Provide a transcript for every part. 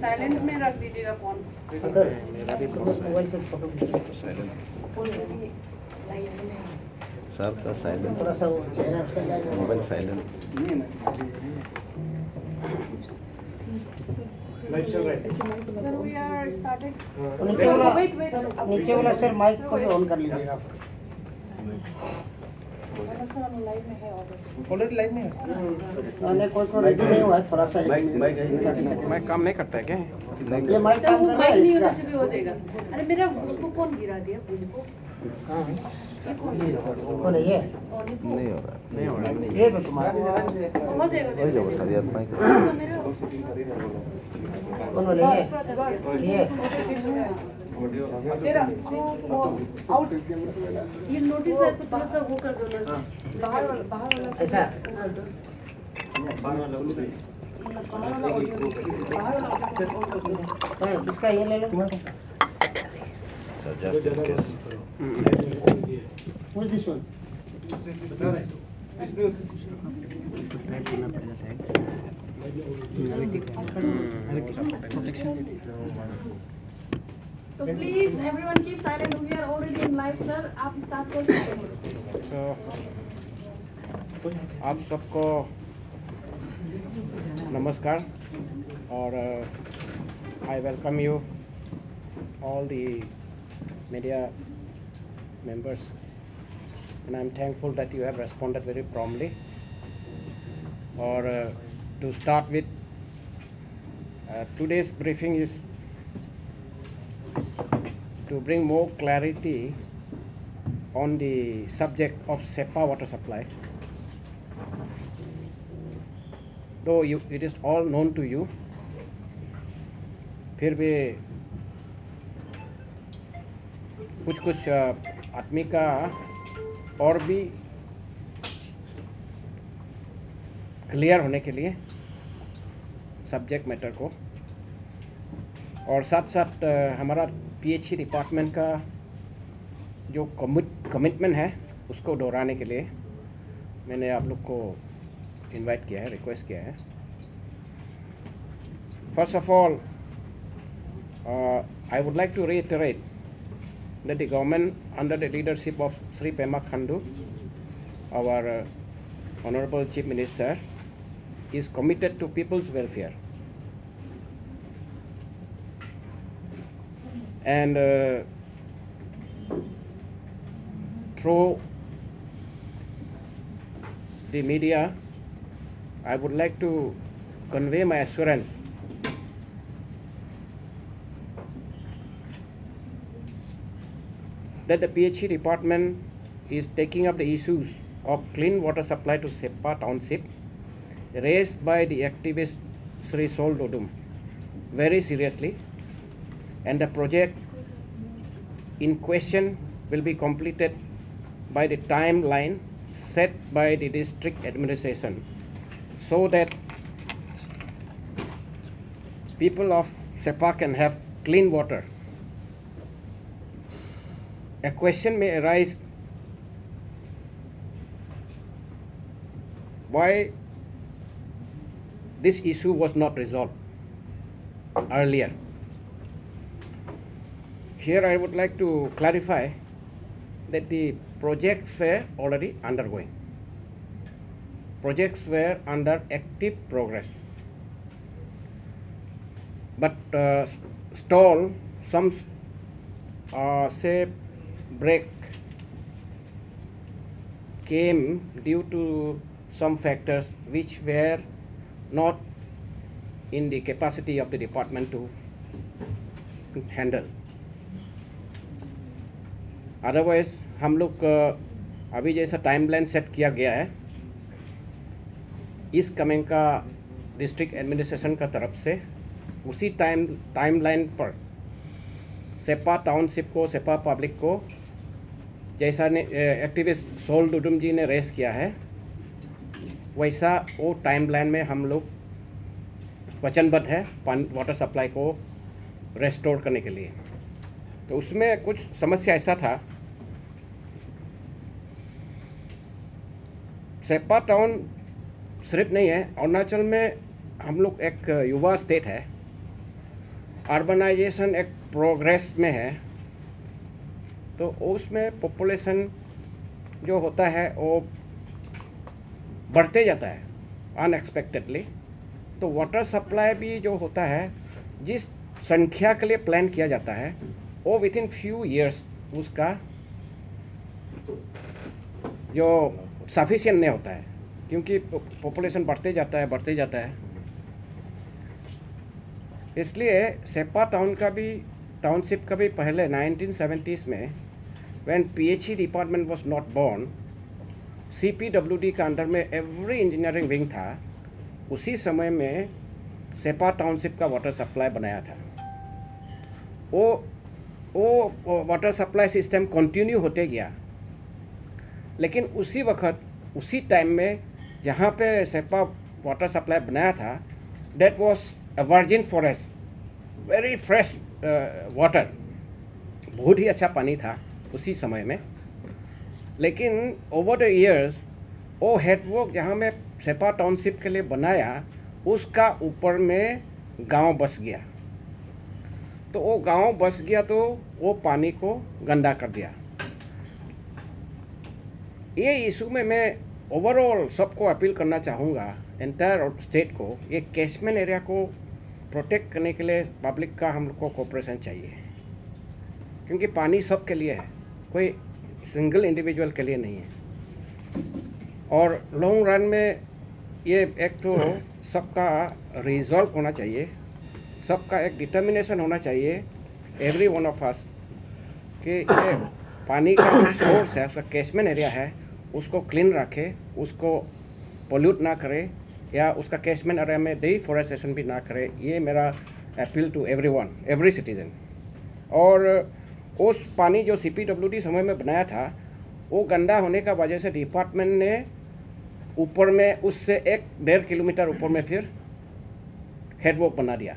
Silent में रख दीजिएगा फ़ोन सर का silent mobile silent sir we are started नीचे वाला वेट वेट नीचे वाला सर माइक को भी ऑन कर लीजिएगा। आप ऑलरेडी लाइव में है हाँ, कोई कोई रेडी नहीं हुआ थोड़ा सा मैं काम नहीं करता है क्या? ये माइक काम कर रहा है इसका भी हो जाएगा। अरे मेरा उसको कौन गिरा दिया? फूल को हाँ कौन? है ये नहीं हो। रहा। नहीं हो रहा ये तो तुम्हारा हो। जाएगा हो। जाओ सर यार माइक कौन वाला ये ये तेरा वो आउट ये नोटिस है तो थोड़ा सा वो कर दो ना। बाहर वाला बाहर वाला ऐसा। हाँ, इसका ये ले लो। Sir just in case Who's this one? तो please everyone keep silent we are already in live sir आप स्टार्ट कर सकते हैं तो आप सबको नमस्कार और I welcome you all the media members and I'm thankful that you have responded very promptly. Or uh, to start with, uh, today's briefing is to bring more clarity on the subject of SEPA water supply. Though you, it is all known to you, फिर भी कुछ कुछ अ, आदमी का और भी clear होने के लिए सब्जेक्ट मैटर को और साथ साथ हमारा पीएचई डिपार्टमेंट का जो कमिट कमिटमेंट है, उसको दोहराने के लिए मैंने आप लोग को इनवाइट किया है रिक्वेस्ट किया है। First of all I would like to reiterate that the government under the leadership of Shri Pema Khandu our honourable chief minister is committed to people's welfare And uh, through the media, I would like to convey my assurance that the PHE department is taking up the issues of clean water supply to Sepa township raised by the activist Sri Sol Dodum very seriously and the project in question will be completed by the timeline set by the district administration so that people of Sepa can have clean water a question may arise why this issue was not resolved earlier. Here I would like to clarify that the projects were already undergoing. Projects were under active progress. But uh, stall, some uh, say break came due to some factors which were not in the capacity of the department to handle. Otherwise हम लोग अभी जैसा timeline set किया गया है, इस coming का district administration का तरफ़ से, उसी टाइम टाइमलाइन पर सेपा टाउनशिप को, सेपा पब्लिक को, जैसा ने एक्टिविस्ट सोल डुडुम जी ने रेस किया है, वैसा वो टाइमलाइन में हम लोग वचनबद्ध है वाटर सप्लाई को रेस्टोर करने के लिए। तो उसमें कुछ समस्या ऐसा था। सेपा टाउन सिर्फ़ नहीं है, अरुणाचल में हम लोग एक युवा स्टेट है। अर्बनाइजेशन एक प्रोग्रेस में है। तो उसमें पॉपुलेशन जो होता है, वो बढ़ते जाता है अनएक्सपेक्टेडली तो वाटर सप्लाई भी जो होता है, जिस संख्या के लिए प्लान किया जाता है वो विद इन फ्यू ईयर्स उसका जो सफिशियंट नहीं होता है, क्योंकि पॉपुलेशन बढ़ते जाता है, बढ़ते जाता है। इसलिए सेपा टाउन का भी टाउनशिप का भी पहले 1970s में when PHE department was not born CPWD का अंडर में एवरी इंजीनियरिंग विंग था, उसी समय में सेपा टाउनशिप का वाटर सप्लाई बनाया था। वो वो वाटर सप्लाई सिस्टम कंटिन्यू होते गया। लेकिन उसी वक्त, उसी टाइम में जहाँ पे सेपा वाटर सप्लाई बनाया था that was a virgin forest very fresh water बहुत ही अच्छा पानी था उसी समय में। लेकिन ओवर द ईयर्स वो हेडवर्क जहाँ मैं सेपा टाउनशिप के लिए बनाया, उसका ऊपर में गाँव बस गया। तो वो गाँव बस गया तो वो पानी को गंदा कर दिया। ये इशू में मैं ओवरऑल सबको अपील करना चाहूँगा एंटायर स्टेट को ये कैशमेंट एरिया को प्रोटेक्ट करने के लिए पब्लिक का हम लोग को कोऑपरेशन चाहिए। क्योंकि पानी सब के लिए है कोई सिंगल इंडिविजुअल के लिए नहीं है। और लॉन्ग रन में ये एक तो सबका रिजॉल्व होना चाहिए। सबका एक डिटर्मिनेशन होना चाहिए एवरी वन ऑफ़ अस कि ये पानी का जो सोर्स है, उसका कैशमेंट एरिया है, उसको क्लीन रखे, उसको पोल्यूट ना करे, या उसका कैशमेंट एरिया में डिफॉरेस्टेशन भी ना करे, ये मेरा appeal to every one every citizen और, उस पानी जो सी पी समय में बनाया था, वो गंदा होने का वजह से डिपार्टमेंट ने ऊपर में उससे एक डेढ़ किलोमीटर ऊपर में फिर हेडवर्क बना दिया।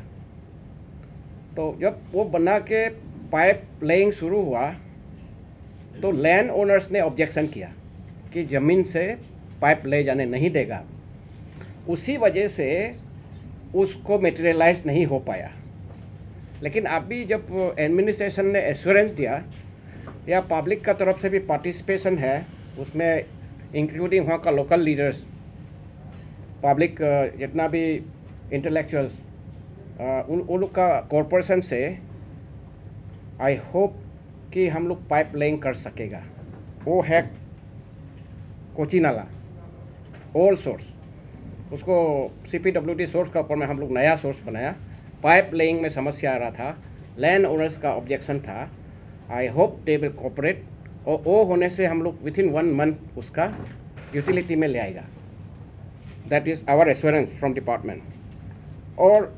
तो जब वो बना के पाइप लेइंग शुरू हुआ तो लैंड ओनर्स ने ऑब्जेक्शन किया कि ज़मीन से पाइप ले जाने नहीं देगा। उसी वजह से उसको मेटेरियलाइज नहीं हो पाया। लेकिन अभी जब एडमिनिस्ट्रेशन ने एश्योरेंस दिया, या पब्लिक का तरफ़ से भी पार्टिसिपेशन है, उसमें इंक्लूडिंग वहाँ का लोकल लीडर्स पब्लिक जितना भी इंटेलेक्चुअल्स उन उन लोग का कॉरपोरेशन से आई होप कि हम लोग पाइप लाइन कर सकेगा। वो है कोची नाला ओल्ड सोर्स उसको C P W D source का ऊपर में हम लोग नया सोर्स बनाया। पाइप लेइंग में समस्या आ रहा था। लैंड ओनर्स का ऑब्जेक्शन था। I hope they will cooperate और वो होने से हम लोग विथ इन वन मंथ उसका यूटिलिटी में ले आएगा। That is our assurance from department और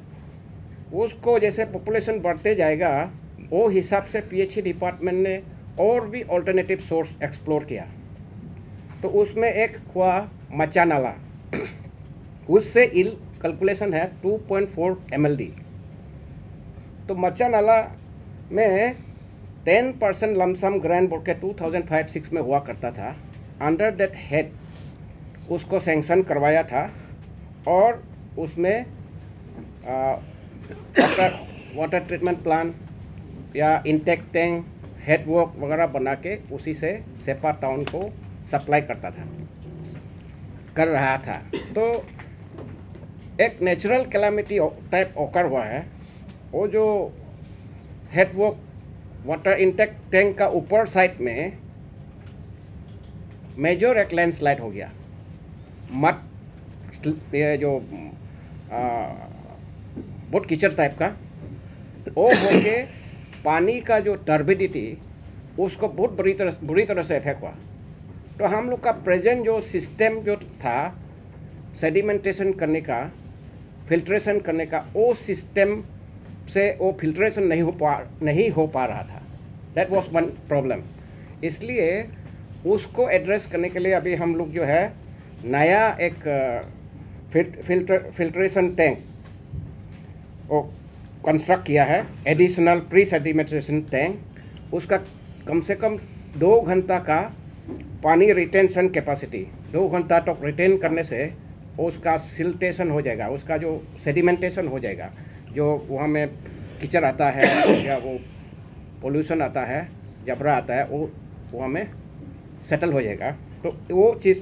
उसको जैसे पॉपुलेशन बढ़ते जाएगा, वो हिसाब से पीएचई डिपार्टमेंट ने और भी ऑल्टरनेटिव सोर्स एक्सप्लोर किया। तो उसमें एक हुआ मचा नाला। उससे इल कैलकुलेशन है 2.4 पॉइंट तो मचा नाला में 10 परसेंट लमसम ग्रैंड बोर्ड के 2005-6 में हुआ करता था। अंडर दैट हेड उसको सेंक्शन करवाया था और उसमें वाटर वाटर ट्रीटमेंट प्लान या इंटेक टैंक हेडवर्क वगैरह बना के उसी से सेपा टाउन को सप्लाई करता था। कर रहा था। तो एक नेचुरल कैलामिटी टाइप ओकर हुआ है। वो जो हेडवर्क वाटर इंटेक टैंक का ऊपर साइड में मेजर एक लैंडस्लाइड हो गया। मट ये जो आ, बहुत कीचड़ टाइप का। वो होके पानी का जो टर्बिडिटी उसको बहुत बुरी तरह बुरी तरह से इफ़ेक्ट हुआ। तो हम लोग का प्रेजेंट जो सिस्टम जो था सेडिमेंटेशन करने का फिल्ट्रेशन करने का, वो सिस्टम से वो फिल्ट्रेशन नहीं हो पा नहीं हो पा रहा था। दैट वाज वन प्रॉब्लम इसलिए उसको एड्रेस करने के लिए अभी हम लोग जो है, नया एक फ़िल्टर फिल्ट्रेशन टैंक कंस्ट्रक्ट किया है एडिशनल प्री सेडिमेंटेशन टैंक उसका कम से कम दो घंटा का पानी रिटेंशन कैपेसिटी दो घंटा तक रिटेन करने से उसका सिल्टेशन हो जाएगा, उसका जो सेडिमेंटेशन हो जाएगा, जो वहाँ में कीचड़ आता है या वो पोल्यूशन आता है जबरा आता है, वो वहाँ में सेटल हो जाएगा। तो वो चीज़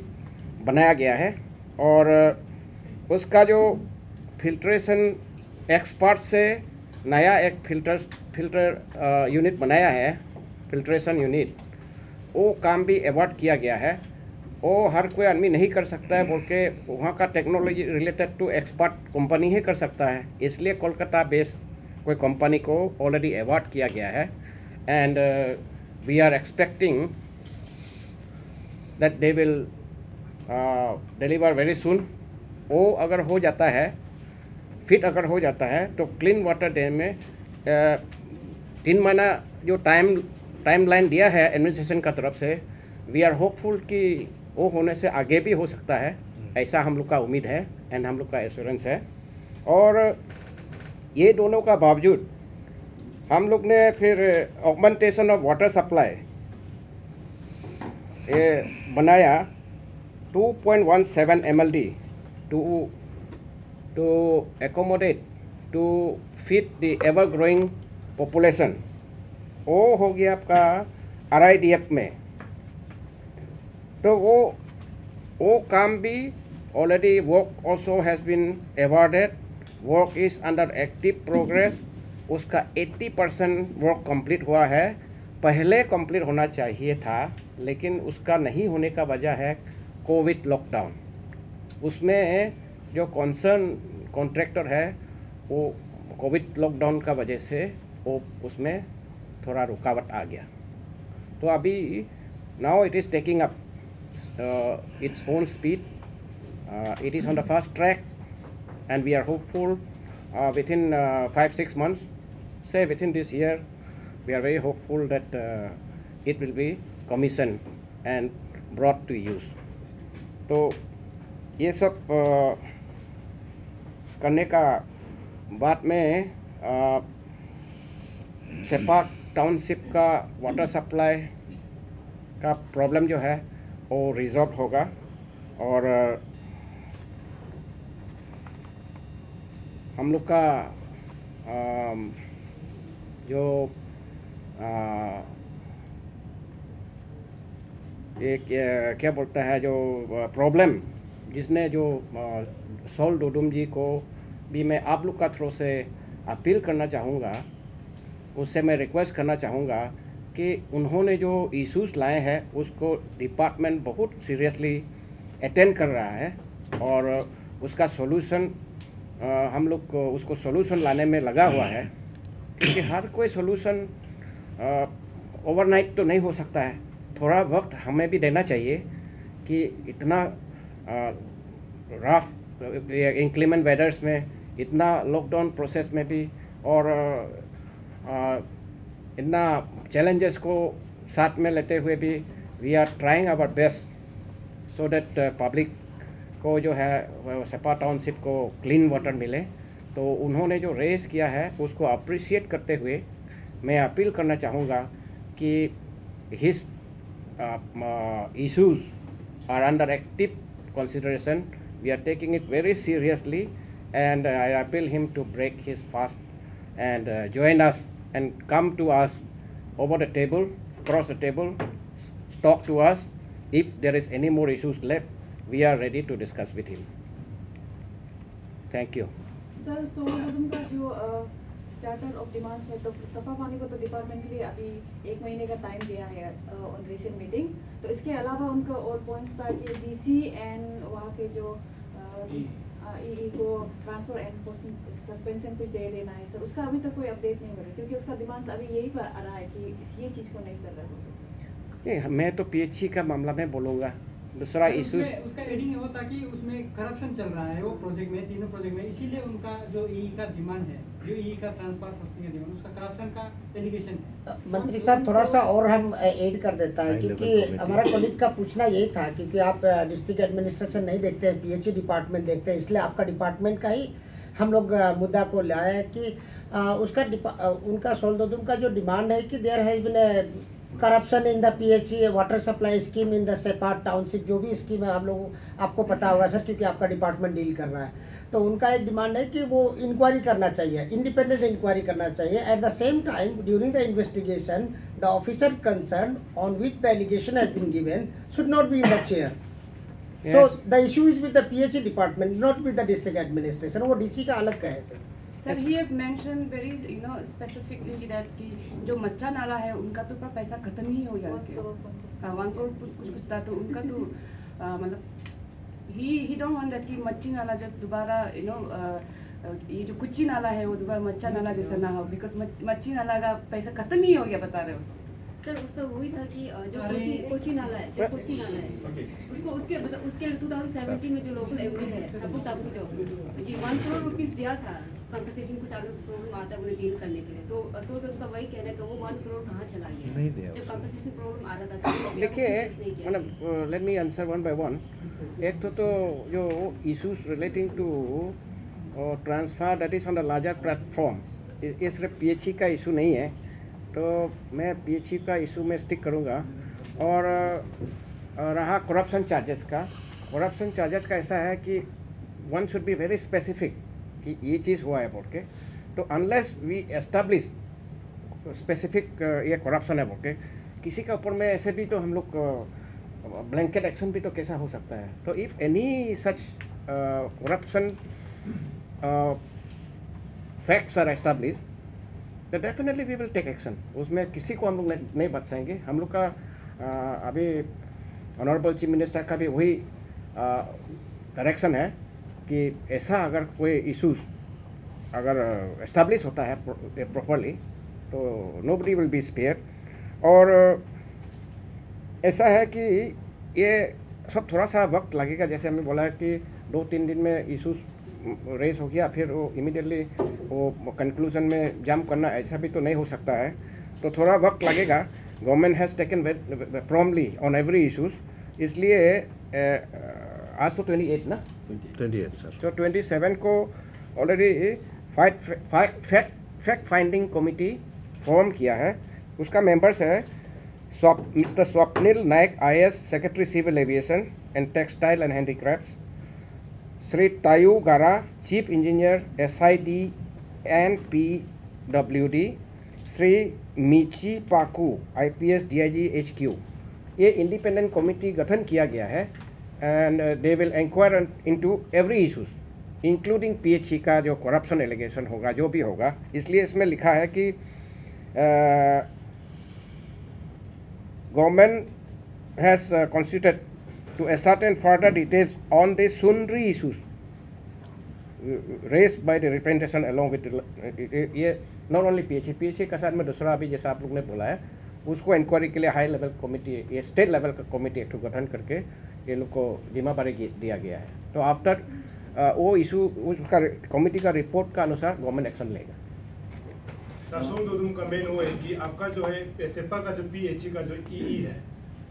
बनाया गया है और उसका जो फिल्ट्रेशन एक्सपर्ट से नया एक फ़िल्टर फ़िल्टर यूनिट बनाया है फिल्ट्रेशन यूनिट वो काम भी अवॉर्ड किया गया है। वो हर कोई आदमी नहीं कर सकता है, बोल के वहाँ का technology related to expert company ही कर सकता है। इसलिए कोलकाता बेस्ड कोई कंपनी को ऑलरेडी अवॉर्ड किया गया है। And we are expecting that they will deliver very soon वो अगर हो जाता है फिट अगर हो जाता है तो क्लीन वाटर डे में तीन महीना जो टाइम टाइम लाइन दिया है एडमिनिस्ट्रेशन का तरफ़ से वी आर होपफुल कि वो होने से आगे भी हो सकता है। ऐसा हम लोग का उम्मीद है एंड हम लोग का एश्योरेंस है। और ये दोनों का बावजूद हम लोग ने फिर ऑगमेंटेशन ऑफ़ वाटर सप्लाई बनाया 2.17 M L D to to accommodate to feed the ever growing population वो हो गया आपका आर में तो वो वो काम भी already work also has been awarded work is under active progress उसका 80 परसेंट वर्क कंप्लीट हुआ है पहले कंप्लीट होना चाहिए था, लेकिन उसका नहीं होने का वजह है कोविड लॉकडाउन उसमें जो कॉन्सर्न कॉन्ट्रैक्टर है वो कोविड लॉकडाउन का वजह से वो उसमें थोड़ा रुकावट आ गया। तो अभी now it is taking up its own speed it is on the fast track and we are hopeful within five six months से within this year we are very hopeful that it will be commission and brought to use तो ये सब uh, करने का बाद में सेपाक township का वाटर सप्लाई का प्रॉब्लम जो है, वो रिजॉल्व होगा। और हम लोग का जो क्या क्या बोलता है, जो प्रॉब्लम जिसने जो सोल डोडुम जी को भी मैं आप लोग का थ्रो से अपील करना चाहूँगा, उससे मैं रिक्वेस्ट करना चाहूँगा कि उन्होंने जो इश्यूज़ लाए हैं, उसको डिपार्टमेंट बहुत सीरियसली अटेंड कर रहा है और उसका सॉल्यूशन हम लोग को उसको सोल्यूशन लाने में लगा हुआ है। क्योंकि हर कोई सोल्यूशन ओवरनाइट तो नहीं हो सकता है। थोड़ा वक्त हमें भी देना चाहिए कि इतना रफ इंक्लीमेंट वेदर्स में, इतना लॉकडाउन प्रोसेस में भी, और इतना चैलेंजेस को साथ में लेते हुए भी we are trying our best so that public को जो है सपा टाउनशिप को क्लीन वाटर मिले तो उन्होंने जो रेस किया है, उसको अप्रिशिएट करते हुए मैं अपील करना चाहूँगा कि this issues are under active consideration. We are taking it very seriously and uh, I appeal him to break his fast and uh, join us and come to us over the table, across the table, talk to us. If there is any more issues left, we are ready to discuss with him. Thank you. Sir, uh, charter of demands है तो सफ़ा पानी को तो departmentally अभी एक महीने का टाइम दिया है ऑन रिसेंट मीटिंग तो इसके अलावा उनका और पॉइंट्स था कि डीसी एंड वहाँ के जो ई को ट्रांसफ़र एंड पोस्टिंग सस्पेंशन कुछ दे देना है सर उसका अभी तक कोई अपडेट नहीं हो रहा क्योंकि उसका डिमांड्स अभी यही पर आ रहा है कि इस- ये चीज़ को नहीं कर रहा है मैं तो पीएचसी का मामला में बोलूँगा। दूसरा उसमें- उसका एडिंग वो था कि उसमें करप्शन चल रहा है वो प्रोजेक्ट में तीनों प्रोजेक्ट में इसीलिए उनका जो ई का डिमांड है। जो ई का ट्रांसफ़र पोस्टिंग का उसका करप्शन का एलिगेशन मंत्री साहब थोड़ा सा और हम ऐड कर देता है क्योंकि हमारा कॉलेज का पूछना यही था क्योंकि आप डिस्ट्रिक्ट एडमिनिस्ट्रेशन नहीं देखते हैं पीएचई डिपार्टमेंट देखते हैं इसलिए आपका डिपार्टमेंट का ही हम लोग मुद्दा को लाया है कि उसका उनका सोलदोदुम का जो डिमांड है कि there has been corruption in the PHE water supply scheme in the Seppa township जो भी स्कीम है आप लोग आपको पता होगा सर क्योंकि आपका डिपार्टमेंट डील कर रहा है। तो उनका एक डिमांड है कि वो इंक्वायरी करना चाहिए इंडिपेंडेंट इंक्वायरी करना चाहिए। At the same time during the investigation the officer concern on which the allegation has been given should not be in the chair so the issue is with the PHE department not with the district administration वो DC का अलग का है sir. Sir he have mention very you know specifically that कि जो मच्चा नाला है उनका तो पूरा पैसा खत्म ही हो गया। हाँ वन करोड़ कुछ कुछ कुछ था तो उनका तो मतलब he he don't want that कि मच्छी नाला जब दोबारा यू नो ये जो कुची नाला है वो दोबारा मच्छा नाला जैसा ना हो बिकॉज़ मच्छी नाला का पैसा खत्म ही हो गया बता रहे हो सर उसका वही था कि जो कोची कोची नाला है जो कोची नाला है। उसको उसके मतलब उसके 2017 में जो लोकल एमपी है तबू जो जी वन करोड़ रुपीस दिया था कंपनसेशन कुछ अगर प्रॉब्लम आता है उन्हें डील करने के लिए। तो असोल का उसका वही कहना है कि वो वन करोड़ कहाँ चला गया। नहीं दिया जब कंपनसेशन प्रॉब्लम आ रहा था तो देखिए मतलब let me answer one by one एक तो तो जो issues relating to transfer that is on the larger platform ये सिर्फ़ पीएचई का इशू नहीं है। तो मैं पीएचई का इशू में स्टिक करूँगा। और रहा करप्शन चार्जेस का। करप्शन चार्जेस का ऐसा है कि one should be very specific कि ये चीज़ हुआ है बोल के। तो अनलेस वी एस्टेब्लिश स्पेसिफिक ये करप्शन है बोल के। किसी के ऊपर में ऐसे भी तो हम लोग ब्लैंकेट एक्शन भी तो कैसा हो सकता है? तो if any such corruption facts are establish तो definitely we will take action उसमें किसी को हम लोग नहीं, बचाएँगे हम लोग का uh, अभी ऑनरेबल चीफ मिनिस्टर का भी वही डायरेक्शन है कि ऐसा अगर कोई इशूज अगर एस्टेब्लिश होता है प्रॉपरली तो nobody will be spare और ऐसा है कि ये सब थोड़ा सा वक्त लगेगा। जैसे हमने बोला है कि दो तीन दिन में इशूज रेस हो गया फिर वो इमीडिएटली वो कंक्लूजन में जंप करना ऐसा भी तो नहीं हो सकता है। तो थोड़ा वक्त लगेगा। Government has taken promptly on every issues इसलिए आज तो ट्वेंटी एट ना? ट्वेंटी एट सर तो 27 को already fight fact fact finding committee form किया है। उसका मेंबर्स है swap Mr Swapnil Naik IAS secretary civil aviation and textile and handicrafts Shri Tayu Gara, chief engineer SID and P W D Shri Michi Paku IPS DIG HQ ये independent committee गठन किया गया है and they will enquire into every issues including PHE का जो corruption allegation होगा, जो भी होगा. इसलिए इसमें लिखा है कि government has constituted to ascertain further details on the sundry issues, raised by the representation along with ये not only P H A P H A का साथ में दूसरा अभी जैसा आप लोग ने बोला है, उसको इंक्वायरी के लिए हाई लेवल कमेटी ये स्टेट लेवल का कमेटी एक गठन करके ये लोग को ज़िम्मेदारी दिया गया है। तो आफ्टर वो इशू उसका कमेटी का रिपोर्ट का अनुसार गवर्नमेंट एक्शन लेगा। सरसों का मेन वो है कि आपका जो है सेपा का जो पीएचई का जो ईई है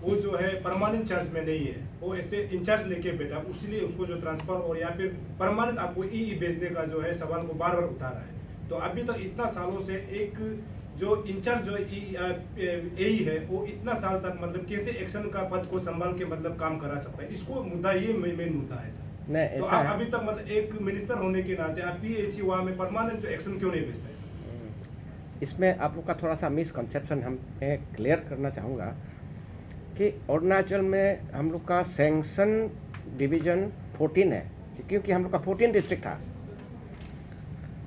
वो जो है परमानेंट चार्ज में नहीं है। वो ऐसे इंचार्ज लेके बैठा इसलिए उसको जो ट्रांसफ़र और या फिर परमानेंट आपको ईई भेजने का जो है सवाल को बार बार उठा रहा है। तो अभी तक इतना सालों से एक जो इंचार्ज जो ए है वो इतना साल तक मतलब कैसे एक्शन का पद को संभाल के मतलब काम करा सकता है? इसको मुद्दा ये मेन मुद्दा है सर। नहीं तो आप अभी तक मतलब एक मिनिस्टर होने के नाते आप पीएचई वहाँ में परमानेंट जो एक्शन क्यों नहीं भेजते हैं? इसमें आप लोग का थोड़ा सा मिसकंसेप्शन हम क्लियर करना चाहूँगा। कि अरुणाचल में हम लोग का सैंक्शन डिवीज़न 14 है, क्योंकि हम लोग का 14 डिस्ट्रिक्ट था।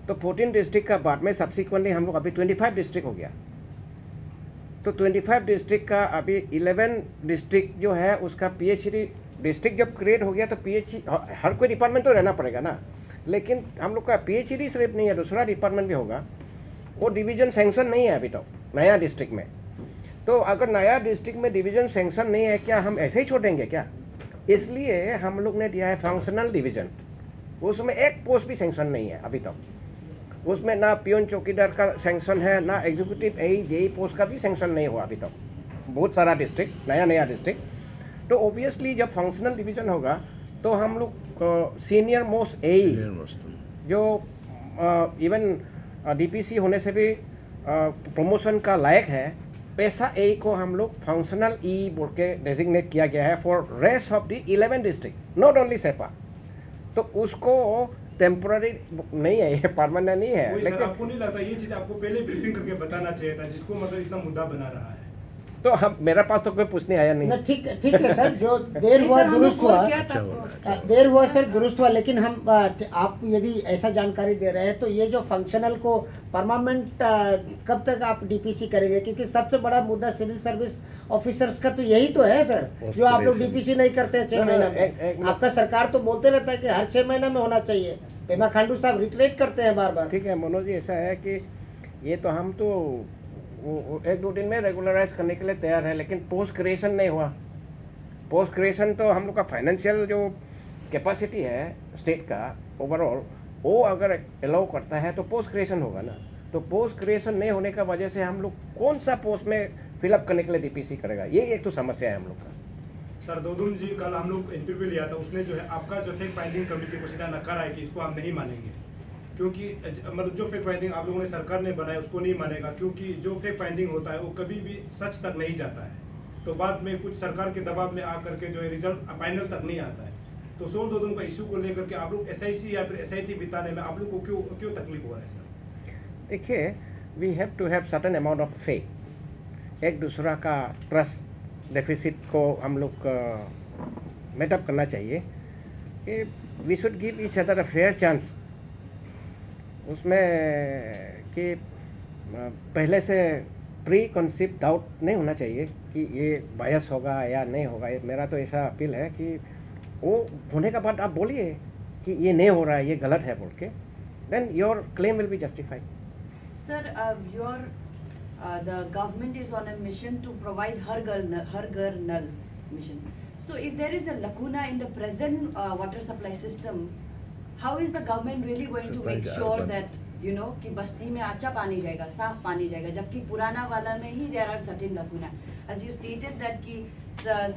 तो 14 डिस्ट्रिक्ट का बाद में सब्सिक्वेंटली हम लोग अभी 25 डिस्ट्रिक्ट हो गया। तो 25 डिस्ट्रिक्ट का अभी 11 डिस्ट्रिक्ट जो है, उसका पीएचडी डिस्ट्रिक्ट जब क्रिएट हो गया तो पीएचडी हर कोई डिपार्टमेंट तो रहना पड़ेगा ना। लेकिन हम लोग का पीएचडी सिर्फ़ नहीं है, दूसरा डिपार्टमेंट भी होगा। वो डिवीज़न सेंक्शन नहीं है अभी तक नया डिस्ट्रिक्ट में। तो अगर नया डिस्ट्रिक्ट में डिवीज़न सेंक्शन नहीं है क्या हम ऐसे ही छोड़ेंगे क्या? इसलिए हम लोग ने दिया है फंक्शनल डिवीज़न उसमें एक पोस्ट भी सेंक्शन नहीं है अभी तक। उसमें ना पियोन चौकीदार का सेंक्शन है ना एग्जीक्यूटिव ए जेई पोस्ट का भी सेंक्शन नहीं हुआ अभी तक। बहुत सारा डिस्ट्रिक्ट नया नया डिस्ट्रिक्ट तो ओबियसली जब फंक्शनल डिवीज़न होगा तो हम लोग सीनियर मोस्ट ए जो इवन डीपीसी होने से भी प्रमोशन का लायक है पैसा ए को हम लोग फंक्शनल ई बोल के डेजिग्नेट किया गया है for rest of the eleven district not only Seppa तो उसको टेम्पोररी नहीं है ये परमानेंट नहीं है लेकिन आपको नहीं लगता ये चीज़ आपको पहले ब्रीफिंग करके बताना चाहिए था जिसको मतलब इतना मुद्दा बना रहा है? तो हम मेरा पास तो कोई पूछने आया नहीं। ठीक ठीक है सर जो देर हुआ दुरुस्त हुआ किया था आपको। अ, देर हुआ सर दुरुस्त हुआ लेकिन हम आप यदि ऐसा जानकारी दे रहे हैं तो ये जो फंक्शनल को परमानेंट कब तक आप डीपीसी करेंगे? क्योंकि सबसे बड़ा मुद्दा सिविल सर्विस ऑफिसर्स का तो यही तो है सर जो आप लोग डीपीसी नहीं करते हैं छह महीना में। आपका सरकार तो बोलते रहता है कि हर छह महीना में होना चाहिए। पेमा खांडू साहब रिटरेट करते हैं बार बार ठीक है मनोज जी ऐसा है कि ये तो हम तो एक दो दिन में रेगुलराइज करने के लिए तैयार है, लेकिन पोस्ट क्रिएशन नहीं हुआ। पोस्ट क्रिएशन तो हम लोग का फाइनेंशियल जो कैपेसिटी है स्टेट का ओवरऑल वो अगर अलाउ करता है तो पोस्ट क्रिएशन होगा ना। तो पोस्ट क्रिएशन नहीं होने का वजह से हम लोग कौन सा पोस्ट में फिलअप करने के लिए डीपीसी करेगा? ये एक तो समस्या है हम लोग का। सर, दोदुम जी, कल हम लोग इंटरव्यू लिया था, उसने जो है आपका जो फेक फाइंडिंग कमेटी को सीधा नकारा है कि इसको हम नहीं मानेंगे। क्योंकि मतलब जो फेक फाइंडिंग आप लोगों ने सरकार ने बनाया उसको नहीं मानेगा, क्योंकि जो फेक फाइंडिंग होता है, वो कभी भी सच तक नहीं जाता है। तो बाद में कुछ सरकार के दबाव में आकर के जो है रिज़ल्ट फाइनल तक नहीं आता है। तो सोल दोदुम का इशू को लेकर के आप लोग एसआईसी या फिर एसआईटी बिताने में आप लोग को क्यों क्यों तकलीफ़ हो रहा है, सर? देखिए we have to have certain amount of faith एक दूसरा का ट्रस्ट डेफिसिट को हम लोग मेटअप करना चाहिए कि we should give each other a fair chance उसमें कि पहले से प्री कंसिप्ट डाउट नहीं होना चाहिए कि ये बायस होगा या नहीं होगा। मेरा तो ऐसा अपील है कि वो होने का बाद आप बोलिए कि ये नहीं हो रहा है, ये गलत है बोल के then your claim will be justified sir your the government is on a mission to provide Har Ghar Har Ghar Nal mission so if there is a lacuna in the present water supply system how is the government really going to make sure that you know कि बस्ती में अच्छा पानी जाएगा साफ़ पानी जाएगा जबकि पुराना वाला में ही there are certain lacunae as you stated that कि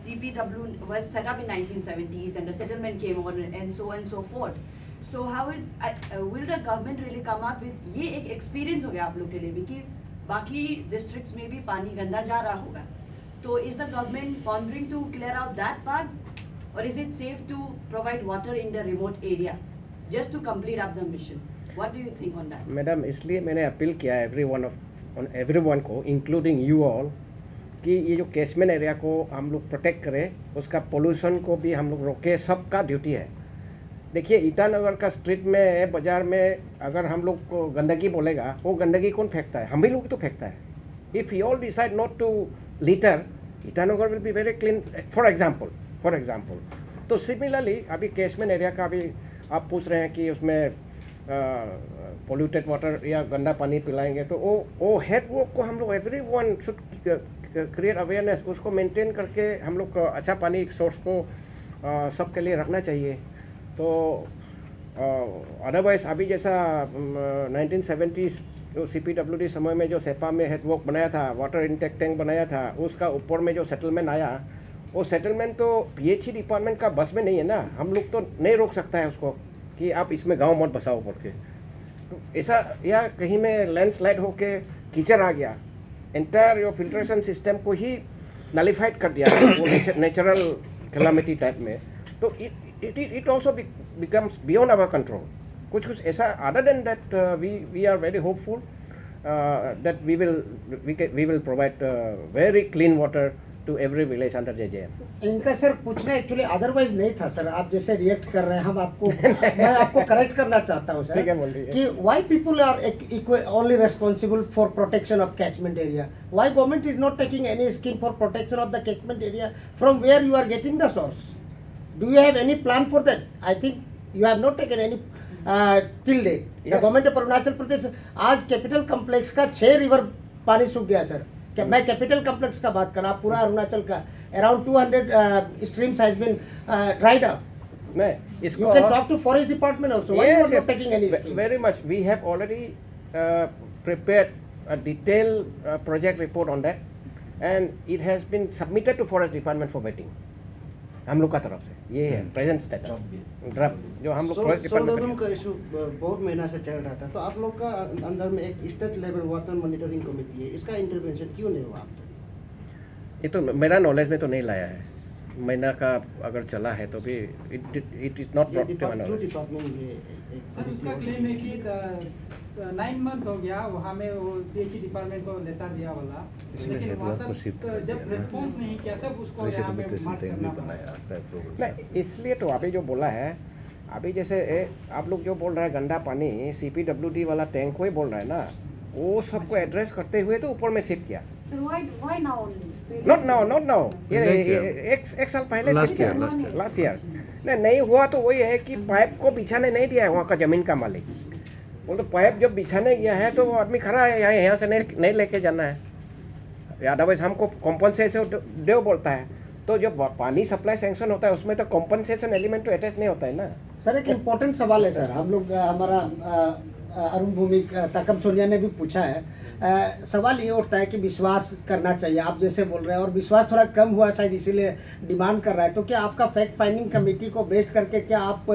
C P W was in nineteen seventies and the settlement came on and so and so forth so how is will the government really come up with ये एक experience हो गया आप लोग के लिए भी कि बाकी डिस्ट्रिक्ट में भी पानी गंदा जा रहा होगा। तो is the government pondering to clear out that part और is it safe to provide water in the remote area just to complete up the mission. What do you think on that? Madam इसलिए मैंने appeal किया every one of every one को including you all कि ये जो catchment area को हम लोग प्रोटेक्ट करें, उसका पोल्यूशन को भी हम लोग रोके, सबका ड्यूटी है। देखिए, ईटानगर का स्ट्रीट में, बाज़ार में अगर हम लोग को गंदगी बोलेगा, वो गंदगी कौन फेंकता है? हम ही लोग तो फेंकता है। If you all decide not to litter Itanagar will be very clean for example for example तो सिमिलरली अभी कैचमेंट एरिया का भी आप पूछ रहे हैं कि उसमें पोल्यूटेड वाटर या गंदा पानी पिलाएँगे तो वो वो हेड वर्क को हम लोग every one should create awareness उसको मेंटेन करके हम लोग अच्छा पानी सोर्स को सबके लिए रखना चाहिए। तो अदरवाइज़ अभी जैसा nineteen seventies C P W D समय में जो सेपा में हेडवर्क बनाया था वाटर इंटेक टैंक बनाया था, उसका ऊपर में जो सेटलमेंट आया वो सेटलमेंट तो पी डिपार्टमेंट का बस में नहीं है ना। हम लोग तो नहीं रोक सकता है उसको कि आप इसमें गाँव मत बसाओ बोल के। तो ऐसा या कहीं में लैंडस्लाइड होके कीचड़ आ गया। एंटायर योर फिल्ट्रेशन सिस्टम को ही नलीफाइड कर दिया वो नेचुरल कैलामिटी टाइप में। तो it it it also becomes beyond our control कुछ कुछ ऐसा other than that we we are very hopeful that we will we will provide very clean water to every village under J J इनका sir पूछना actually otherwise नहीं था sir. आप जैसे react कर रहे हैं हम आपको मैं आपको करेक्ट करना चाहता हूँ सर। कि why people are only responsible for protection of catchment area why government is not taking any scheme for protection of the catchment area from where you are getting the source do you have any plan for that I think you have not taken any till date. The Yes. Arunachal Pradesh आज capital complex का छह river पानी सूख गया sir. कि मैं capital complex का बात कर रहा पूरा अरुणाचल का around two hundred stream size been ride up to forest department also very much we have already prepare detail project report on that and it has been submitted to forest department for vetting हम लोग का तरफ़ से ये है present status draft जो हम लोग डिपार्टमेंट का इशू बहुत महीना से चल रहा था तो आप लोग का अंदर में एक state level water monitoring committee है इसका इंटरवेंशन क्यों नहीं हुआ तक? ये तो मेरा नॉलेज में तो नहीं लाया है। महीना का अगर चला है तो भी इट इट इज़ नॉट ये to depart- knowledge nine month हो गया वहाँ में वो पीएचई डिपार्टमेंट को लेटर दिया वाला। लेकिन वहाँ हेडवर्क को तक जब रिस्पॉन्स नहीं किया तब उसको यहाँ पे मार्च करना पड़ा। बनाया आपका अप्रूवल नहीं इसलिए तो अभी जो बोला है अभी जैसे ए, आप लोग जो बोल रहे हैं गंदा पानी सीपीडब्ल्यूडी वाला टैंक को ही बोल रहा है ना वो सबको एड्रेस करते हुए तो ऊपर में शिफ्ट किया। नॉट नाउ नॉट नाउ ये एक एक साल पहले last year. लास्ट ईयर नहीं हुआ तो वही है कि पाइप को बिछाने नहीं दिया है वहाँ का ज़मीन का मालिक। वो तो पाइप जब बिछाने गया है तो आदमी खड़ा है यहाँ यहाँ से नहीं नहीं लेके जाना है। अदरवाइज़ हमको कॉम्पनसेशन दे बोलता है। तो जब पानी सप्लाई सैंक्शन होता है उसमें तो कॉम्पनसेशन एलिमेंट तो अटैच नहीं होता है ना। सर एक इम्पोर्टेंट सवाल है सर। हम लोग हमारा अरुण भूमि तकम सोनिया ने भी पूछा है। अ, सवाल ये उठता है कि विश्वास करना चाहिए। आप जैसे बोल रहे हैं और विश्वास थोड़ा कम हुआ शायद इसीलिए डिमांड कर रहा है। तो क्या आपका फैक्ट फाइंडिंग कमेटी को बेस्ड करके क्या आप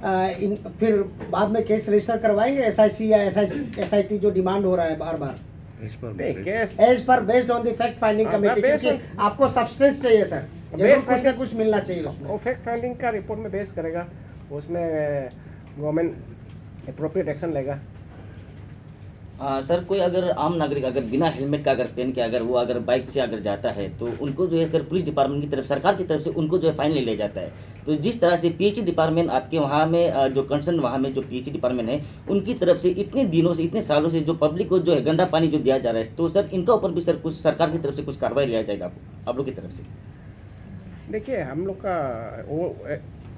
इन फिर बाद में केस रजिस्टर करवाएँगे? एस आई सी या एस आई टी जो डिमांड हो रहा है बार बार? इस पर नहीं, case as per based on the fact finding हाँ, कमेटी क्योंकि आपको सब्सटेंस चाहिए सर कुछ ना कुछ मिलना चाहिए उसमें। फैक्ट फाइंडिंग का रिपोर्ट में बेस करेगा। उसमें गवर्नमेंट अप्रोप्रिएट एक्शन लेगा। आ, सर कोई अगर आम नागरिक अगर बिना हेलमेट का अगर पहन के अगर वो अगर बाइक से अगर जाता है तो उनको जो है सर पुलिस डिपार्टमेंट की तरफ़ सरकार की तरफ़ से उनको जो है फाइन ले लिया जाता है। तो जिस तरह से पीएचई डिपार्टमेंट आपके वहाँ में जो कंसर्न वहाँ में जो पीएचई डिपार्टमेंट है उनकी तरफ़ से इतने दिनों से इतने सालों से जो पब्लिक को जो है गंदा पानी जो दिया जा रहा है तो सर इनका ऊपर भी सर कुछ सरकार की तरफ़ से कुछ कार्रवाई लिया जाएगा आप, आप लोग की तरफ़ से? देखिए हम लोग का वो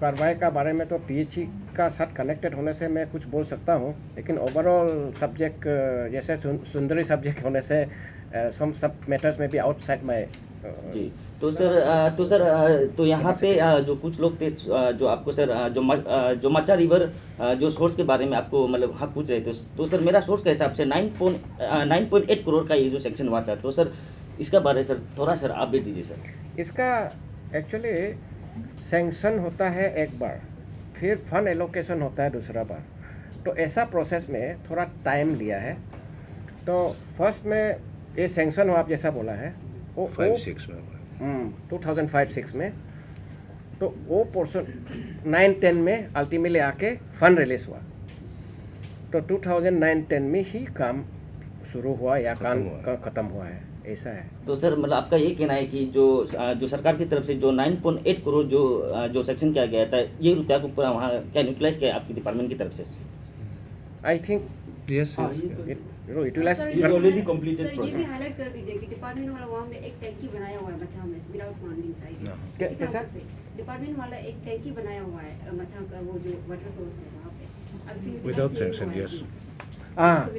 कार्रवाई का बारे में तो पीएचई का साथ कनेक्टेड होने से मैं कुछ बोल सकता हूँ लेकिन ओवरऑल सब्जेक्ट जैसे सुंदरी सब्जेक्ट होने से सम सब मैटर्स में भी आउटसाइड माई जी। तो सर तो सर तो यहाँ पे जो कुछ लोग थे जो आपको सर जो म- जो मचा रिवर जो सोर्स के बारे में आपको मतलब हाँ पूछ रहे थे तो सर मेरा सोर्स के हिसाब से nine point nine point eight crore का ये जो सेक्शन हुआ था तो सर इसका बारे सर थोड़ा सर अपडेट दीजिए सर। इसका एक्चुअली सैंक्शन होता है एक बार फिर फंड एलोकेशन होता है दूसरा बार। तो ऐसा प्रोसेस में थोड़ा टाइम लिया है। तो फ़र्स्ट में ये सेंक्शन हो आप जैसा बोला है वो फाइव सिक्स में टू थाउज़ेंड फाइव सिक्स में तो वो पोर्सन नाइन टेन में अल्टीमेटली आके फंड रिलीज़ हुआ। तो टू थाउज़ेंड नाइन टेन में ही काम शुरू हुआ या काम खत्म हुआ। है ऐसा है। तो सर मतलब आपका ये कहना है कि जो जो सरकार की तरफ़ से जो 9.8 करोड़ जो जो सेक्शन किया गया था ये रुपया को पूरा वहाँ क्या यूटिलाइज किया आपकी डिपार्टमेंट की तरफ़ से? आई थिंक यस यस ये तो- यूटिलाइज ये- already completed सर, ये भी हाईलाइट कर दीजिए कि डिपार्टमेंट वाला वहाँ में एक टैंकी बनाया हुआ है मच्छा में विदाउट फंडिंग No. क्या- कैसा? डिपार्टमेंट वाला एक टैंकी बनाया हुआ है मच्छा का वो जो वाटर सोर्स है वहाँ पे sanction, yes. जी। हाँ।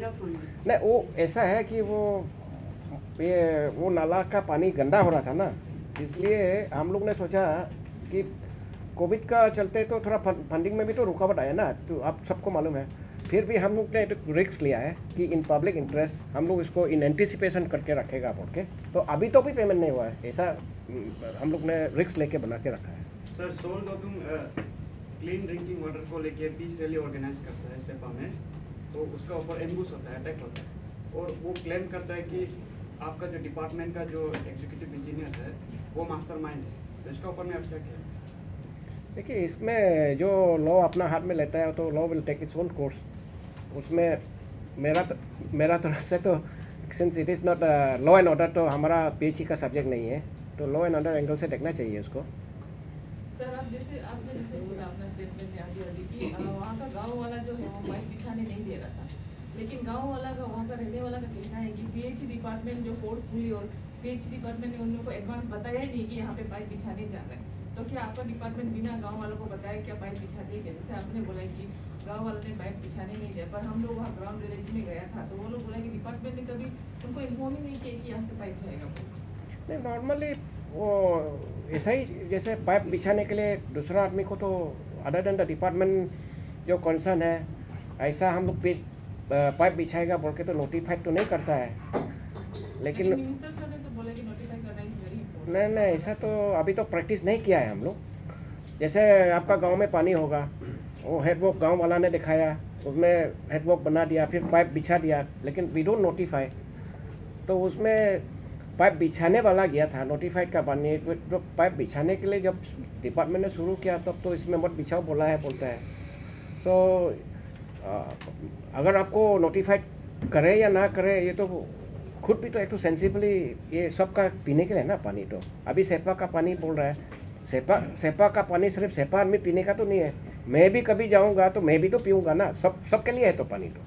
नहीं वो ऐसा है कि वो ये वो नाला का पानी गंदा हो रहा था ना इसलिए हम लोग ने सोचा कि कोविड का चलते तो थोड़ा फंडिंग में भी तो रुकावट आया ना तो आप सबको मालूम है फिर भी हम लोग ने एक रिक्स लिया है कि इन पब्लिक इंटरेस्ट हम लोग इसको इन एंटिसिपेशन करके रखेगा बोल के। तो अभी तो भी पेमेंट नहीं हुआ है। ऐसा हम लोग ने रिक्स लेके बना के रखा है। सर सोल दो तुम क्लीन ड्रिंकिंग वाटर को लेके पीस रैली ऑर्गेनाइज करता है सेपा में। तो उसका ऊपर एम्बूस होता है अटैक होता है। और वो क्लेम करता है कि आपका जो डिपार्टमेंट का जो एग्जीक्यूटिव इंजीनियर है वो मास्टरमाइंड है। तो इसका ऊपर में क्या कहें देखिए इसमें जो लॉ अपना हाथ में लेता है तो law will take its own course उसमें मेरा मेरा तरफ़ से तो since it is not law and order तो हमारा पीएचई का सब्जेक्ट नहीं है। तो लॉ एंड ऑर्डर एंगल से देखना चाहिए उसको। सर आप जैसे, आपने जैसे बोला अपना स्टेटमेंट में आगे कि वहाँ का गाँव वाला जो है, वो बाइक बिछाने नहीं दे रहा था। लेकिन गाँव वाला का, वहाँ का रहने वाला का कहना है कि पीएचई डिपार्टमेंट जो फोर्सफुली और पीएचई डिपार्टमेंट ने उन लोगों को एडवांस बताया नहीं कि यहाँ पे बाइक बिछाने जाना है। तो क्या आपका डिपार्टमेंट बिना गाँव वालों को बताया क्या बाइक बिछा दिए जैसे आपने बोला कि गाँव वालों ने बाइक बिछाने नहीं दिया पर हम लोग वहाँ ग्राउंड रिलेज में गया था तो वो लोग बोला कि डिपार्टमेंट ने कभी उनको इन्फॉर्म ही नहीं किया कि यहाँ से बाइक जाएगा नहीं नॉर्मली वो ऐसा ही जैसे पाइप बिछाने के लिए दूसरा आदमी को तो अदर देन द डिपार्टमेंट जो कंसर्न है ऐसा हम लोग पाइप बिछाएगा बोल के तो नोटिफाइड तो नहीं करता है। लेकिन तो नहीं नहीं ऐसा तो अभी तो प्रैक्टिस नहीं किया है हम लोग। जैसे आपका गाँव में पानी होगा वो हेडवर्क गाँव वाला ने दिखाया, उसमें हेडवर्क बना दिया, फिर पाइप बिछा दिया, लेकिन वी डोंट नोटिफाई तो उसमें पाइप बिछाने वाला गया था नोटिफाइड का पानी तो जो पाइप बिछाने के लिए जब डिपार्टमेंट ने शुरू किया, तब तो इसमें मत बिछाओ बोला है, बोलता है। सो अगर आपको नोटिफाइड करे या ना करे, ये तो खुद भी तो एक तो सेंसिबली ये सबका पीने के लिए ना पानी तो। अभी सेपा का पानी बोल रहा है। सेपा सेपा का पानी सिर्फ़ सेपा आदमी पीने का तो नहीं है। मैं भी कभी जाऊँगा तो मैं भी तो पीऊँगा ना सब सबके लिए है तो पानी तो।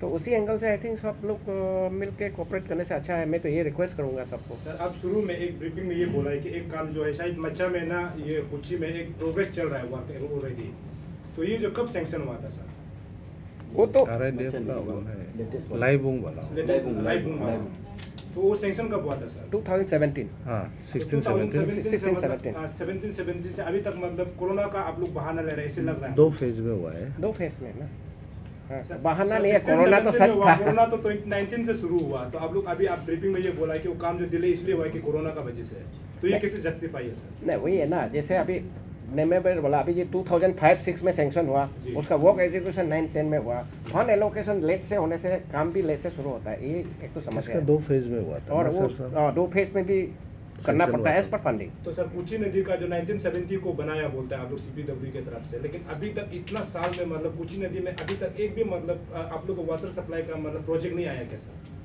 तो उसी एंगल से आई थिंक सब लोग मिल के कोऑपरेट करने से अच्छा है। मैं तो ये रिक्वेस्ट करूँगा सबको। सर आप शुरू में एक ब्रीफिंग में ये बोला है कि एक काम जो है शायद मच्छा में ना ये कोची में एक प्रोग्रेस चल रहा है वर्क ऑलरेडी तो ये जो कब सेंक्शन हुआ था सर? वो तो लाइबूंग वाला। लाइव लाइव तो वो सैंक्शन कब हुआ था सर 2017 हाँ 16, 17 सेवनटीन सेवनटीन से अभी तक मतलब कोरोना का आप लोग बहाना ले रहे हैं ऐसे लग रहा है। दो फ़ेज़ में हुआ है। दो फेस में ना। हाँ, बहाना नहीं है कोरोना तो सच था कोरोना तो 2019 से शुरू हुआ। तो आप लोग अभी आप ब्रीफिंग में ये बोला है कि वो काम जो डिले इसलिए हुआ है कि कोरोना का वजह से है। तो ये कैसे जस्टिफाई है सर नहीं वही है ना जैसे अभी ने मैं भी बोला अभी ये 2005-6 में सैंक्शन हुआ। उसका वर्क एग्जीक्यूशन 9-10 में हुआ। फंड एलोकेशन लेट से होने से काम भी लेट से शुरू होता है। ये एक तो समस्या है दो फ़ेज़ में हुआ था? और वो सर साहब हाँ, दो फ़ेज़ में भी करना पड़ता है एज पर फंडिंग तो सर कुची नदी का जो 1970 को बनाया बोलता है आप लोग सीपीडब्ल्यू की तरफ़ से लेकिन अभी तक इतना साल में मतलब कुची नदी में अभी तक एक भी मतलब आप लोग को वाटर सप्लाई का मतलब प्रोजेक्ट नहीं आया क्या सर?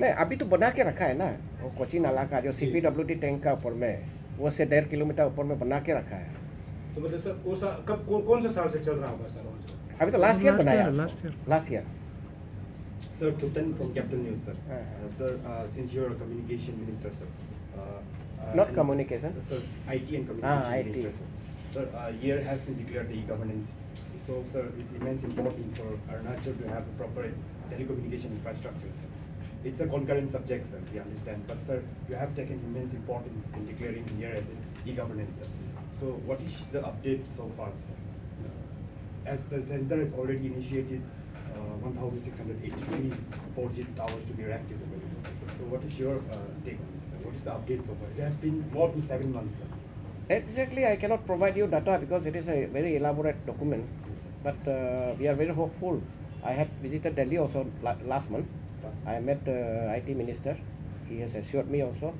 नहीं अभी तो बना के रखा है ना वो कोची नाला का जो सी टैंक का ऊपर में। वो से डेढ़ किलोमीटर ऊपर में बना के रखा है तो मतलब सर वो सा, कब कौन, कौन सा साल से चल रहा होगा सर अभी तो लास्ट ईयर बनाया year, last last year Sir, Tutan from Capital News, sir. Uh, Uh, sir, uh, since you're a communication minister, sir. Uh, uh, Not communication. Uh, sir, IT and communication Ah, IT. minister, sir. Sir, uh, year has been declared the e-governance. So, sir, it's immense important for Arunachal to have a proper telecommunication infrastructure, sir. It's a concurrent subject, sir, we understand. But, sir, you have taken immense importance in declaring here as an e-governance, sir. So, what is the update so far, sir? As the center has already initiated uh, 1,683 4G towers to be erected. So what is your uh, take on this? sir? What is the update so far? It has been more than seven months, sir. Exactly, I cannot provide you data because it is a very elaborate document. But uh, we are very hopeful. I had visited Delhi also last month. I met uh, IT minister. He has assured me also.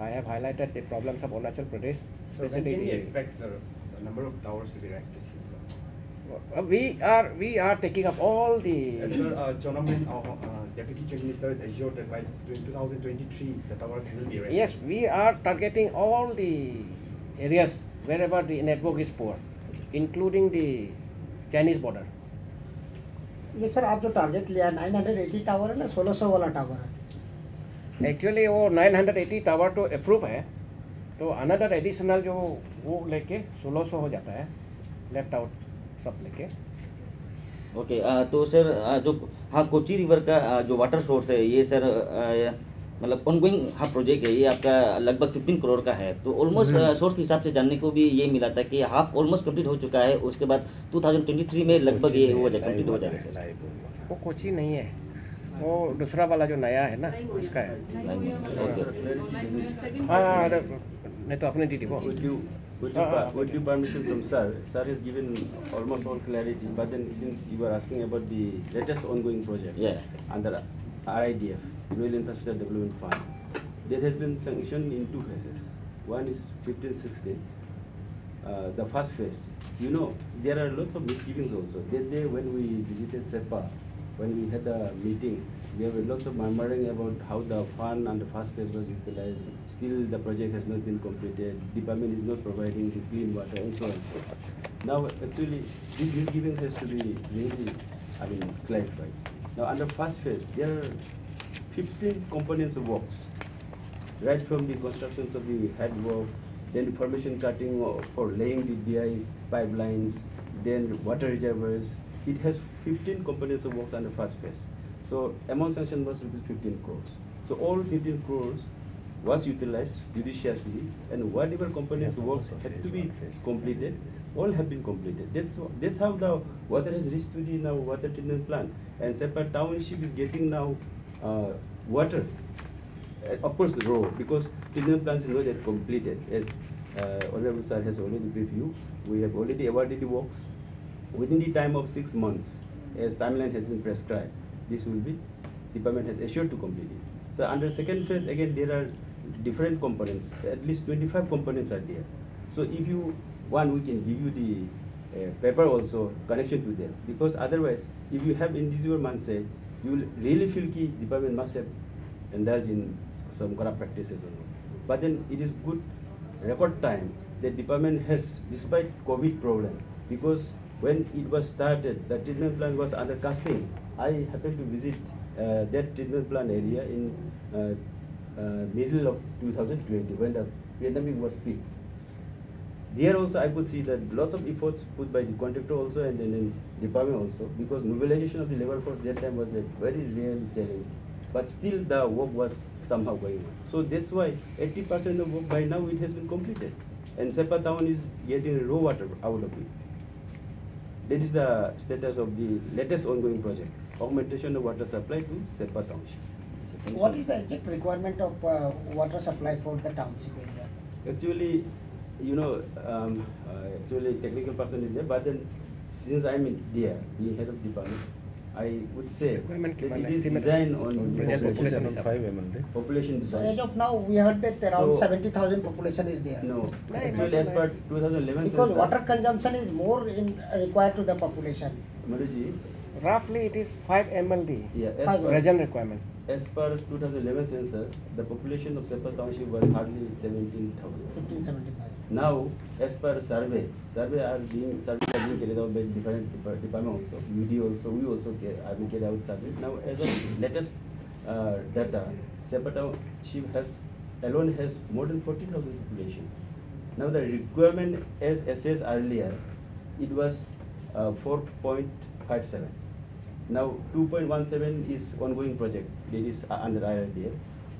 I have highlighted the problems of Arunachal Pradesh. So when can we the- expect, sir, the number of towers to be erected? Uh, we are we are taking up all the. As sir, uh, Chonaman, our uh, deputy chief minister has assured that by 2023 the towers will be erected. Yes, we are targeting all the areas wherever the network is poor, including the Chinese border. ये sir आप जो target लिया nine hundred eighty tower है ना सोलह सौ वाला tower है। एक्चुअली वो 980 टावर तो अप्रूव है तो अनदर एडिशनल जो वो लेके सोलह सौ हो जाता है लेफ़्ट आउट सब लेके। ओके okay, तो सर जो हाँ कोची रिवर का जो वाटर सोर्स है ये सर आ, मतलब ऑनगोइंग हाँ प्रोजेक्ट है ये आपका लगभग 15 करोड़ का है तो ऑलमोस्ट सोर्स के हिसाब से जानने को भी ये मिला था कि हाफ़ ऑलमोस्ट कंप्लीट हो चुका है उसके बाद 2023 में लगभग ये हो जाए कंप्लीट हो जाएगा वो कोची नहीं है वो दूसरा वाला जो नया है ना उसका है हाँ नहीं तो अपने दीदी को With you, Ah, ah, with you permission from sir, sir has given almost all clarity. But then since you were asking about the latest ongoing project Yeah. under RIDF, Rural Infrastructure Development Fund, that has been sanctioned in two phases. One is 1516. Uh, the first phase, you know, there are lots of misgivings also. That day when we visited SEPA, when we had a meeting, there were lots of murmuring about how the fund and the first phase was utilized. Still, the project has not been completed. Department is not providing the clean water and so on and so on. Now, actually, these misgivings has to be really, I mean, clarified. Now, under first phase, there are 15 components of works, right from the constructions of the head work, then formation cutting for laying the DI pipelines, then water reservoirs. It has 15 components of works under first phase. So amount sanction was rupees 15 crores. So all 15 crores was utilized judiciously and whatever components of works had to be completed, all have been completed. That's, that's how the water has reached to the now water treatment plant. And Sepa Township is getting now water uh, of course the raw because treatment plants is not yet completed as uh, honorable sir has already briefed you we have already awarded the works within the time of six months as timeline has been prescribed this will be department has assured to complete it So under second phase, again, there are different components. At least 25 components are there. So if you want, we can give you the uh, paper also connection to them. Because otherwise, if you have individual mindset, you will really feel the department must have indulged in some corrupt practices. Or not. But then it is good record time the department has, despite COVID problem, because when it was started, the treatment plant was under casting. I happened to visit uh, that treatment plant area in uh, uh, middle of 2020 when the pandemic was peak. There also I could see that lots of efforts put by the contractor also and then the department also because mobilization of the labor force that time was a very real challenge. But still the work was somehow going on. So that's why 80% of work by now it has been completed. And Sepa town is getting raw water out of it. That is the status of the latest ongoing project, augmentation of water supply to Sepa township. What is the exact requirement of uh, water supply for the township area? Actually, you know, um, uh, actually technical person is there, but then since I'm in there, the head of department, I would say Requirement that it is estimate designed of on present population is five MLD. population So as of now, we heard that around So- 70,000 population is there. No, actually as per 2011 Because census, water consumption is more in required to the population. Madhuji, Roughly it is 5 MLD. Yeah, as Five per, Present requirement. as per 2011 census, the population of Sepa township was hardly 17,000. 1575. Now, as per survey, survey are being survey are being carried out by different depart- department also. UD also, we also are carried out surveys. Now, as of latest uh, data, Sepa township has alone has more than 40,000 population. Now, the requirement as assessed earlier, it was uh, 4.57. Now, 2.17 is ongoing project, that is uh, under IRDA,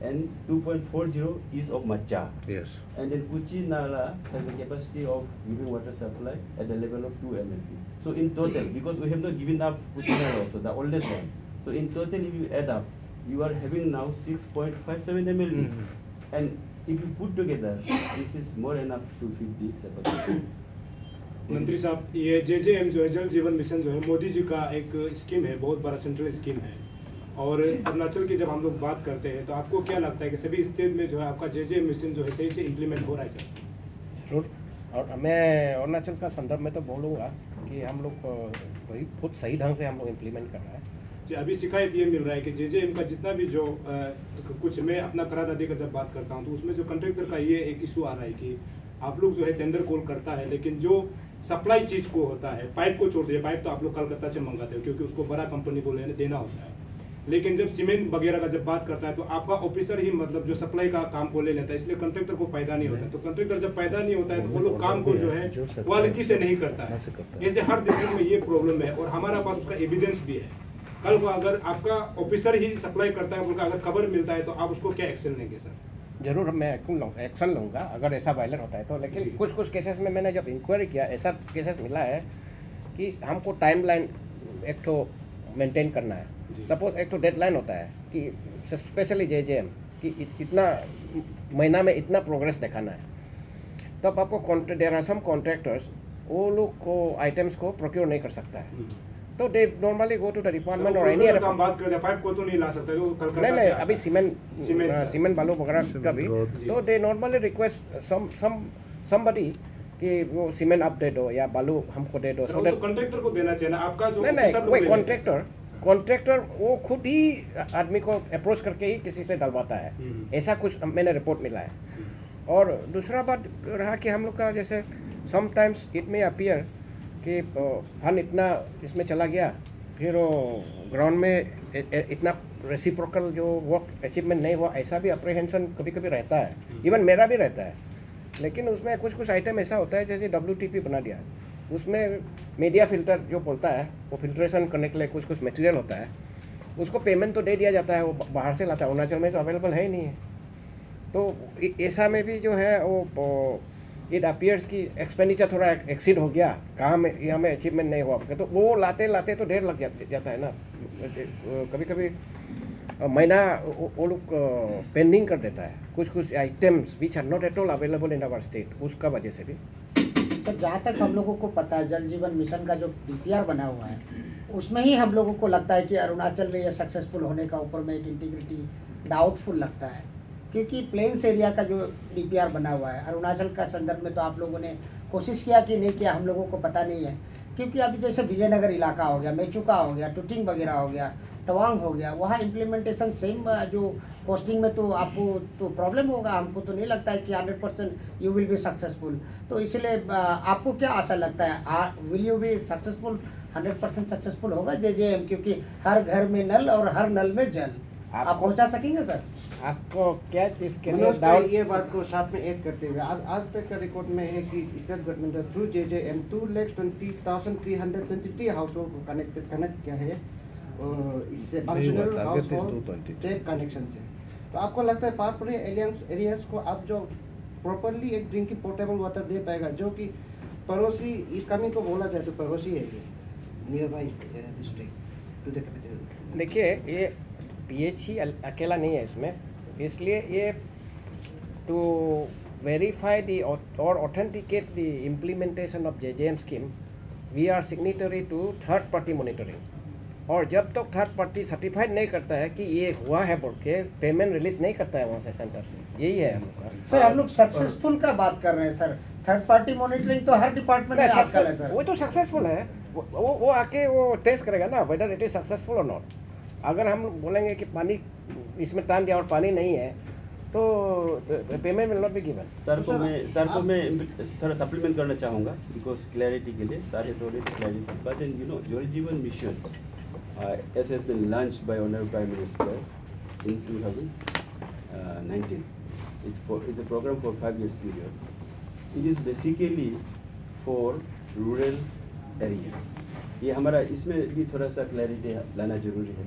and 2.40 is of Macha. Yes. And then Kuchi Nala has the capacity of giving water supply at the level of 2 MLP. So in total, because we have not given up Kuchi Nala also, the oldest one. So in total, if you add up, you are having now 6.57 MLP. And if you put together, this is more enough to feed the Sepa. मंत्री साहब ये जे J M जो है Jal Jeevan mission जो है मोदी जी का एक scheme है बहुत बड़ा सेंट्रल स्कीम है और अरुणाचल की जब हम लोग बात करते हैं तो आपको क्या लगता है कि सभी स्टेट में जो है आपका जे जे मिशन जो है सही से इम्प्लीमेंट हो रहा है सर? ज़रूर। और मैं अरुणाचल का संदर्भ में तो बोलूँगा कि हम लोग वही बहुत सही ढंग से हम लोग इम्प्लीमेंट कर रहे हैं। जी अभी शिकायत ये मिल रहा है कि जे जे एम का जितना भी जो अ, कुछ मैं अपना करा दादी का जब बात करता हूँ तो उसमें जो कंट्रेक्टर का ये एक इशू आ रहा है कि आप लोग जो है टेंडर कॉल करता है लेकिन जो सप्लाई चीज़ को होता है पाइप को छोड़ दिए पाइप तो आप लोग कलकत्ता से मंगाते हो क्योंकि उसको बड़ा कंपनी को लेने देना होता है। लेकिन जब सीमेंट वगैरह का जब बात करता है तो आपका ऑफिसर ही मतलब जो सप्लाई का काम को ले लेता है इसलिए कंट्रेक्टर को फ़ायदा नहीं होता है। तो कंट्रेक्टर जब फ़ायदा नहीं होता है तो वो लोग काम को जो है क्वालिटी से नहीं करता है। ऐसे हर डिस्ट्रिक्ट में ये प्रॉब्लम है और हमारा पास उसका एविडेंस भी है। कल को अगर आपका ऑफिसर ही सप्लाई करता है उनका अगर खबर मिलता है तो आप उसको क्या एक्शन लेंगे सर? ज़रूर मैं एक्शन लूँगा अगर ऐसा वायलर होता है तो। लेकिन कुछ कुछ केसेस में मैंने जब इंक्वायरी किया ऐसा केसेस मिला है कि हमको टाइम लाइन एक तो मेंटेन करना है। सपोज़ एक तो डेडलाइन होता है कि स्पेशली जे जे एम कि इतना महीना में इतना प्रोग्रेस दिखाना है। तब आपको देर आर सम कॉन्ट्रैक्टर्स वो लोग को आइटम्स को प्रोक्योर नहीं कर सकता है। तो they normally go to the department और एनी तो हम बात कर रहे हैं फाइव को तो नहीं ला सकता जो कलकत्ता नहीं नहीं अभी सीमेंट सीमेंट अ, बालू वगैरह का भी। तो they normally request some some somebody कि वो सीमेंट आप दे दो या बालू हमको दे दो। सो तो दैट कंट्रेक्टर को देना चाहिए ना आपका जो नहीं नहीं कोई कॉन्ट्रैक्टर कॉन्ट्रैक्टर वो खुद ही आदमी को अप्रोच करके ही किसी से डलवाता है। ऐसा कुछ मैंने रिपोर्ट मिला है। और दूसरा बात रहा कि हम लोग का जैसे समटाइम्स इट में अपियर कि फन इतना इसमें चला गया फिर ग्राउंड में इतना रेसिप्रोकल जो वर्क अचीवमेंट नहीं हुआ ऐसा भी अप्रीहेंशन कभी कभी रहता है। इवन मेरा भी रहता है। लेकिन उसमें कुछ कुछ आइटम ऐसा होता है जैसे डब्ल्यूटीपी बना दिया। उसमें मीडिया फ़िल्टर जो बोलता है वो फिल्ट्रेशन करने के लिए कुछ कुछ मटेरियल होता है उसको पेमेंट तो दे दिया जाता है वो बाहर से लाता है अरुणाचल में तो अवेलेबल है ही नहीं है। तो ऐसा में भी जो है वो इट अपियर्स की एक्सपेंडिचर थोड़ा एक्सीड हो गया कहाँ में यहाँ में अचीवमेंट नहीं हुआ। तो वो लाते लाते तो ढेर लग जा, जाता है ना। कभी कभी महीना वो लोग पेंडिंग कर देता है। कुछ कुछ items which are not at all available in our state उसका वजह से भी। सर जहाँ तक हम लोगों को पता है, जल जीवन मिशन का जो डीपीआर बना हुआ है, उसमें ही हम लोगों को लगता है कि अरुणाचल में यह सक्सेसफुल होने का ऊपर में एक इंटीग्रिटी डाउटफुल लगता है। क्योंकि प्लेन्स एरिया का जो डीपीआर बना हुआ है, अरुणाचल का संदर्भ में तो आप लोगों ने कोशिश किया कि नहीं किया, हम लोगों को पता नहीं है। क्योंकि अभी जैसे विजयनगर इलाका हो गया, मेचुका हो गया, टुटिंग वगैरह हो गया तवांग हो गया। वहाँ इम्प्लीमेंटेशन सेम जो पोस्टिंग में तो आपको तो प्रॉब्लम होगा। हमको तो नहीं लगता है कि hundred percent you will be successful तो इसलिए आपको क्या आशा लगता है? Will you be successful hundred percent successful होगा जे जे एम क्योंकि हर घर में नल और हर नल में जल। आप पहुँचा सकेंगे सर? आपको क्या चीज़ के लिए ये बात को साथ में ऐड करते हुए आज आज तक का रिकॉर्ड में है कि state government through J J M two lakhs twenty thousand three hundred twenty three household को कनेक्टेड कनेक्ट किया है। इससे functional house is hold 222. Tap connection से तो आपको लगता है पार्क एरियाज़ एरियाज़ को आप जो प्रॉपरली एक ड्रिंकिंग पोर्टेबल वाटर दे पाएगा जो कि पड़ोसी इस कमी को बोला जाए तो पड़ोसी है ये nearby district to the capital देखिए ये पीएचई अकेला नहीं है इसमें इसलिए ये to verify the au- or authenticate the implementation of JJM scheme, we are signatory to third party monitoring. और जब तक तो थर्ड पार्टी सर्टिफाइड नहीं करता है कि ये हुआ है बोल के पेमेंट रिलीज़ नहीं करता है वहाँ से सेंटर से। यही है हम लोग का। सर हम लोग सक्सेसफुल का बात कर रहे हैं सर। थर्ड पार्टी मॉनिटरिंग तो हर डिपार्टमेंट में आजकल है सर। वो तो सक्सेसफुल है। वो वो आके वो टेस्ट करेगा ना वेदर इट इज़ सक्सेसफुल और नॉट अगर हम बोलेंगे कि पानी इसमें तान दिया और पानी नहीं है तो payment will not be given sir को मैं सर को मैं थोड़ा सप्लीमेंट करना चाहूँगा बिकॉज़ क्लैरिटी के लिए sir already clarity but and you know Jal Jeevan mission as has been launch by honour prime minister in 2019 it's for it's a program for five years period it is basically for rural areas ये हमारा इसमें भी थोड़ा सा clarity लाना ज़रूरी है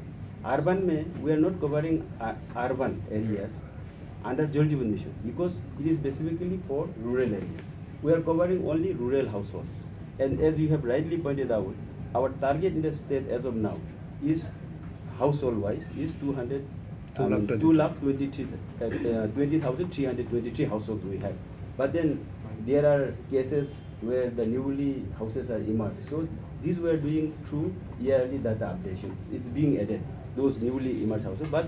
urban में we are not covering urban areas under Jal Jeevan Mission because it is specifically for rural areas. We are covering only rural households. And as you have rightly pointed out, our target in the state as of now is household wise is 200 Two lakh um, twenty 2 lakh 23 uh, 20,323 households we have. But then there are cases where the newly houses are emerged. So these we are doing through yearly data updations. It's being added, those newly emerged houses. But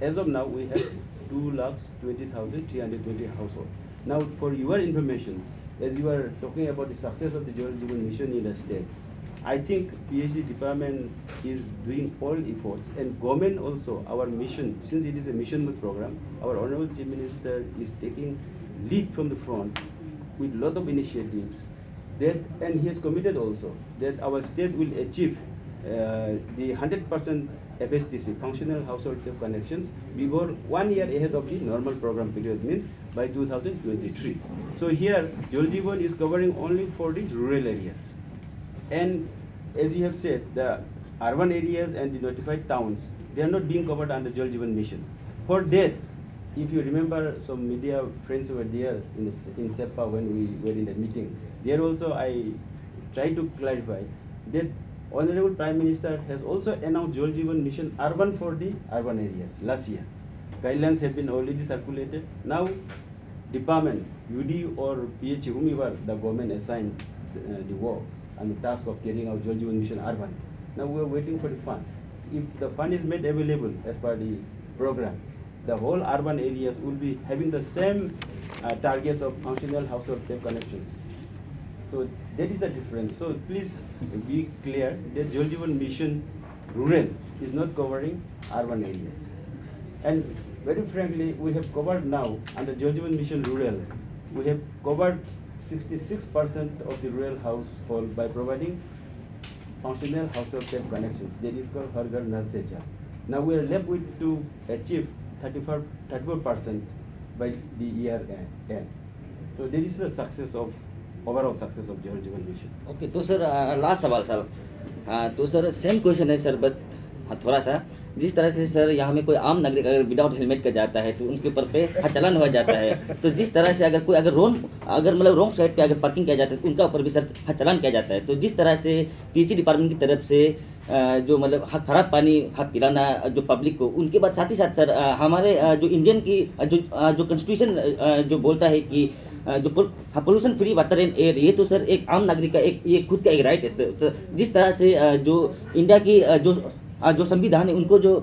as of now, we have 2 lakhs 20,320 households. Now, for your information, as you are talking about the success of the Jal Jeevan Mission in the state, I think PhD department is doing all efforts and government also, our mission, since it is a mission program, our Honorable Chief Minister is taking lead from the front with lot of initiatives that, and he has committed also that our state will achieve uh, the 100% FSTC, functional household connections, before one year ahead of the normal program period, means by 2023. So here, Jal Jeevan is covering only for the rural areas. And as you have said, the urban areas and the notified towns, they are not being covered under Jal Jeevan mission. For that, if you remember, some media friends were there in, in SEPA when we were in the meeting. There also, I tried to clarify that Honorable Prime Minister has also announced Jal Jeevan mission urban for the urban areas last year. Guidelines have been already circulated. Now, department, UD or PH, whomever the government assigned uh, the work and the task of carrying out Jeevan mission urban. Now we are waiting for the fund. If the fund is made available as per the program, the whole urban areas will be having the same uh, targets of functional household tap connections. So that is the difference. So please be clear that Jeevan mission rural is not covering urban areas. And very frankly, we have covered now under Jeevan mission rural, we have covered 66% of the rural household by providing functional household tap connections. That is called Har Ghar Nal Se Jal. Now we are left with to achieve 34 34% by the year end. So that is the success of overall success of Jal Jeevan mission. Okay तो sir last सवाल sir हाँ, तो sir same question है sir बस हाँ, थोड़ा सा जिस तरह से सर यहाँ में कोई आम नागरिक अगर विदाउट हेलमेट का जाता है तो उनके ऊपर पे चालान हो जाता है। तो जिस तरह से अगर कोई अगर रोन अगर मतलब रॉन्ग साइड पे अगर पार्किंग किया जाता है तो उनका ऊपर भी सर चालान किया जाता है। तो जिस तरह से पीएचई डिपार्टमेंट की तरफ़ से जो मतलब खराब पानी हाथ पिलाना जो पब्लिक को उनके बाद साथ ही साथ सर हमारे जो इंडियन की जो जो कॉन्स्टिट्यूशन जो बोलता है कि जो pollution free water and air ये तो सर एक आम नागरिक का एक ये खुद का एक राइट है। तो, तो जिस तरह से जो इंडिया की जो जो संविधान है, उनको जो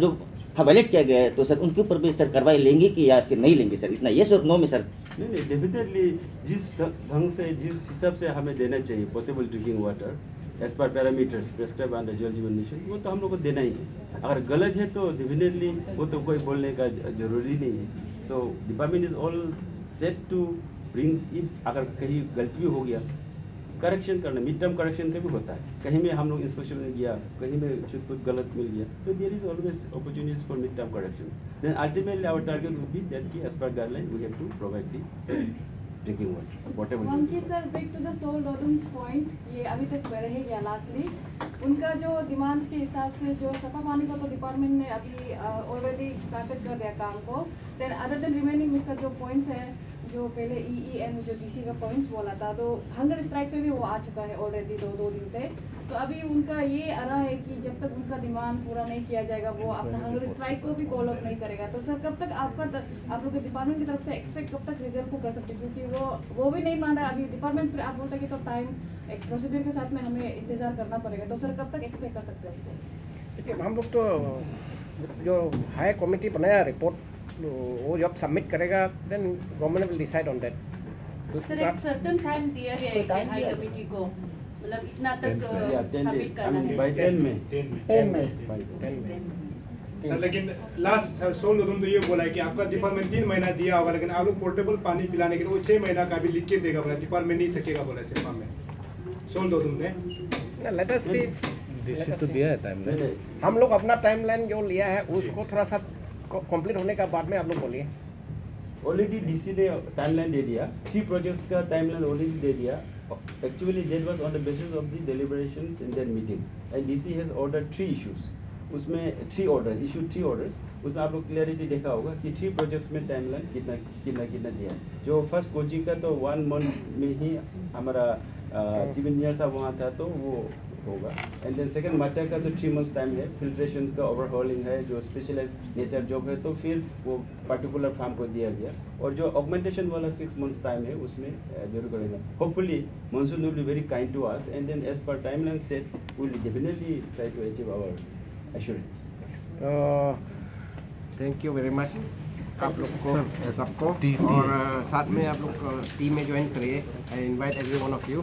जो हाँ वायलेट किया गया है तो सर उनके ऊपर भी सर कार्रवाई लेंगे कि या फिर नहीं लेंगे सर? इतना येस और नो में सर? नहीं नहीं डेफिनेटली जिस ढंग से, जिस हिसाब से हमें देना चाहिए portable drinking water as per parameters prescribe under Jal Jeevan mission वो तो हम लोग को देना ही है। अगर गलत है तो डेफिनेटली वो तो कोई बोलने का ज़रूरी नहीं है। So department is all set to bring अगर कहीं गलती हो गया करेक्शन करना मिड टर्म करेक्शन से भी होता है। कहीं में हम लोग इंस्पेक्शन में गया कहीं में कुछ कुछ गलत मिल गया तो there is always opportunities for mid term corrections then ultimately our target will be that की as per guideline we have to provide the drinking water whatever वंकी sir back to the सोल डोडम्स पॉइंट ये अभी तक रह गया lastly उनका जो डिमांड्स के हिसाब से जो सफ़ा पानी का तो डिपार्टमेंट ने अभी ऑलरेडी स्टार्टेड कर दिया काम को. देन अदर देन रिमेनिंग उसका जो पॉइंट्स है जो पहले ई ई एन जो डीसी का पॉइंट्स बोला था तो हंगर स्ट्राइक पे भी वो आ चुका है ऑलरेडी दो दो दिन से। तो अभी उनका ये आ रहा है कि जब तक उनका डिमांड पूरा नहीं किया जाएगा वो अपना हंगर स्ट्राइक को भी कॉल ऑफ़ नहीं करेगा। तो सर कब तक आपका त- आप लोग के डिपार्टमेंट की तरफ़ से एक्सपेक्ट कब तक रिज़ल्ट को कर सकते क्योंकि वो वो भी नहीं मान रहा। अभी डिपार्टमेंट फिर आप बोलते कि तो टाइम एक प्रोसीजर के साथ में हमें इंतज़ार करना पड़ेगा। तो सर कब तक एक्सपेक्ट कर सकते हैं? हम लोग तो जो हाई कमेटी बनाया रिपोर्ट वो जब सबमिट करेगा then government will decide on that sir एक सर्टन टाइम दिया गया है हाई दिया कमेटी को। मतलब इतना तक सबमिट करना है। by 10 May. 10 में। 10 में। By 10 May. सर लेकिन लास्ट सर सोल लोधुम तो ये बोला है कि आपका डिपार्टमेंट तीन महीना दिया होगा लेकिन आप लोग पोर्टेबल पानी पिलाने के लिए वो छह महीना का भी लिख के देगा बोला डिपार्टमेंट नहीं सकेगा बोला सिर्फ़ में। सोल लोधुम ने। लेट अस सी तो दिया है हम लोग अपना टाइमलाइन जो लिया है उसको थोड़ा सा कंप्लीट होने का बाद में आप लोग बोलिए। ऑलरेडी डीसी ने टाइमलाइन दे दिया। थ्री प्रोजेक्ट्स का टाइमलाइन ऑलरेडी दे दिया। Actually that was on the basis of the deliberations in that meeting and DC has order three issues उसमें three order issue three orders उसमें आप लोग क्लियरिटी देखा होगा कि थ्री प्रोजेक्ट्स में टाइमलाइन कितना कितना कितना दिया जो फ़र्स्ट कोचिंग का तो वन मंथ में ही हमारा चीफ इंजीनियर साहब वहाँ था तो वो होगा। एंड देन सेकंड मचा का तो थ्री मंथ्स टाइम है। फिल्ट्रेशन का ओवरहॉलिंग है जो स्पेशलाइज नेचर जॉब है तो फिर वो पर्टिकुलर फार्म को दिया गया। और जो ऑगमेंटेशन वाला सिक्स मंथ्स टाइम है उसमें ज़रूर करेगा। Hopefully monsoon will be very kind to us and then as per timeline set will definitely try to achieve our assurance तो थैंक यू वेरी मच आप लोग को सबको और साथ में आप लोग टीम में ज्वाइन करिए। I invite every one of you